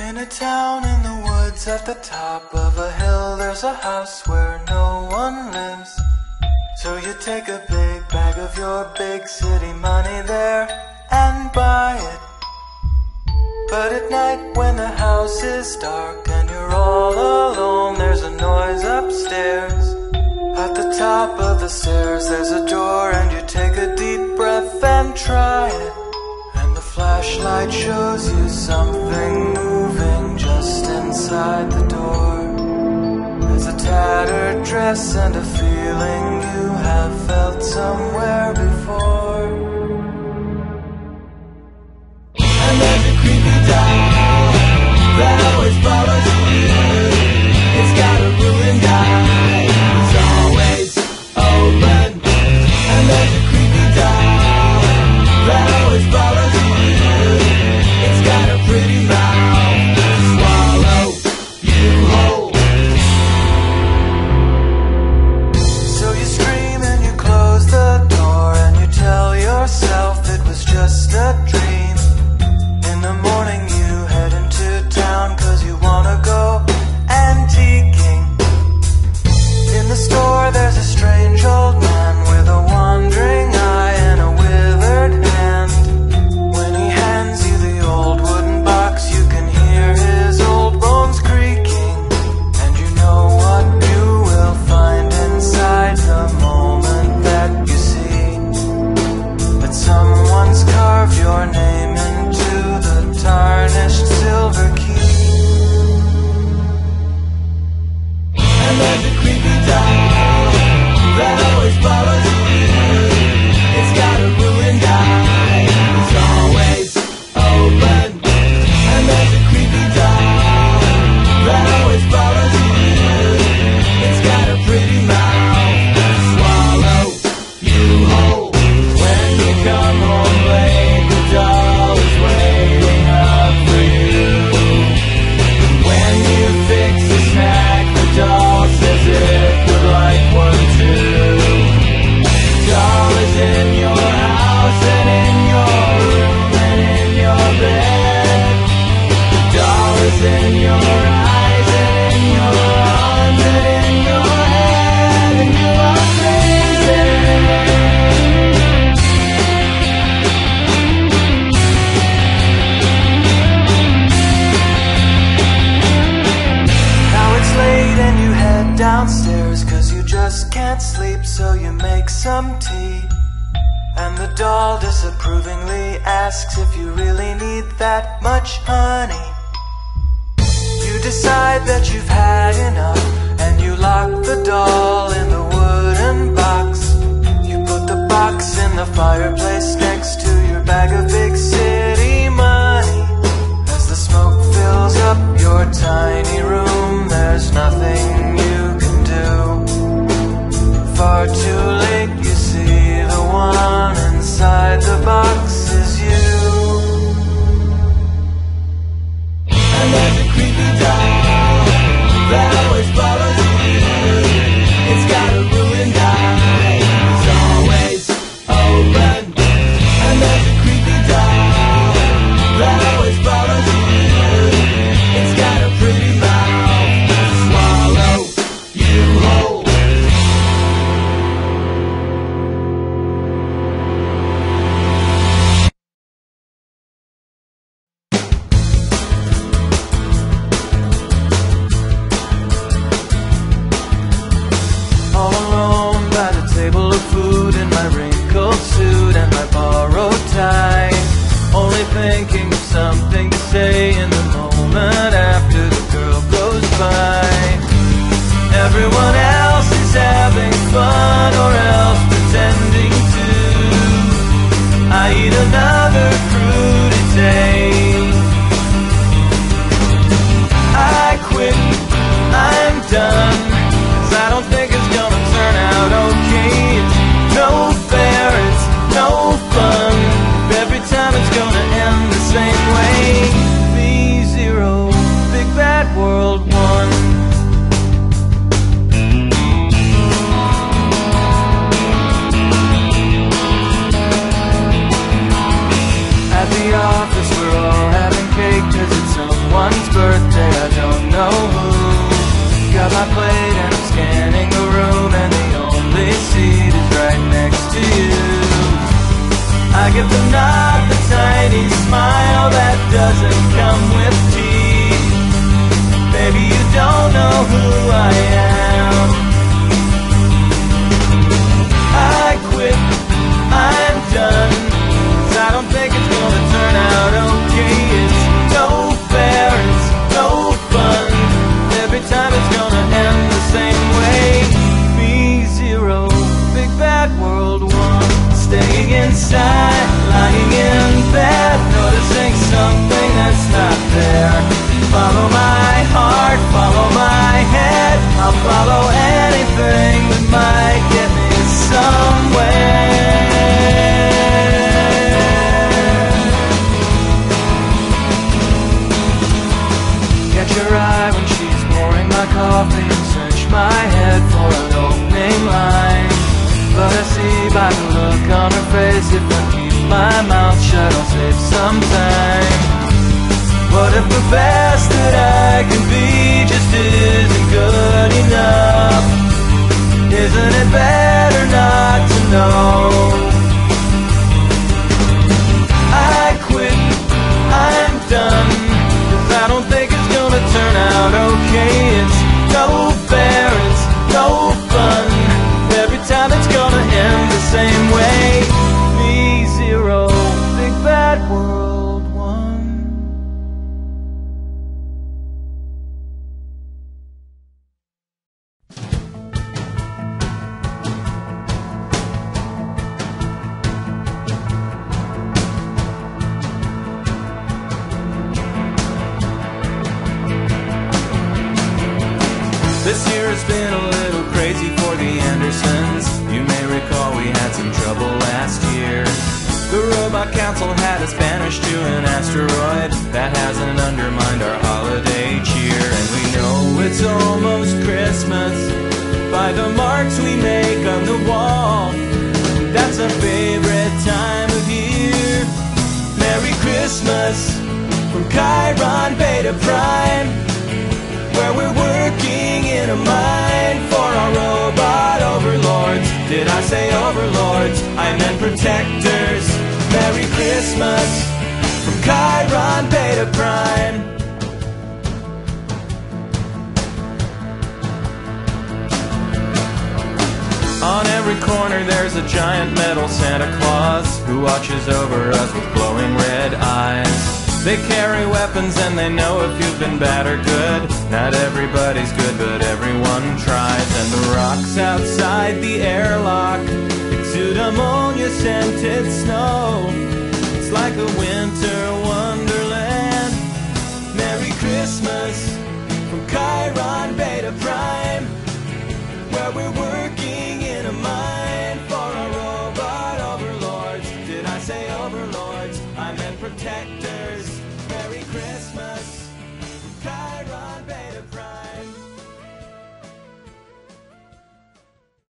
In a town in the woods at the top of a hill There's a house where no one lives. So you take a big bag of your big city money there And buy it. But at night when the house is dark And you're all alone There's a noise upstairs. At the top of the stairs There's a door and you take a deep breath And try it. And the flashlight shows you something tattered dress and a feeling you have felt somewhere before. doll disapprovingly asks if you really need that much honey. You decide that you've had enough, and you lock the doll in the wooden box. You put the box in the fireplace next to your bed. everyone world one. Staying inside, lying in bed, noticing something that's not there. Follow my heart, follow my head. I'll follow my mouth shut, I'll save some time. What if the best that I can be just isn't good enough? Isn't it better not to know? This year has been a little crazy for the Andersons. You may recall we had some trouble last year. The Robot Council had us banished to an asteroid. That hasn't undermined our holiday cheer. And we know it's almost Christmas by the marks we make on the wall. That's our favorite time of year. Merry Christmas from Chiron Beta Prime Christmas from Chiron Beta Prime. On every corner there's a giant metal Santa Claus who watches over us with glowing red eyes. They carry weapons and they know if you've been bad or good. Not everybody's good, but everyone tries. And the rocks outside the airlock exude ammonia scented snow. A winter wonderland. Merry Christmas from Chiron Beta Prime where we're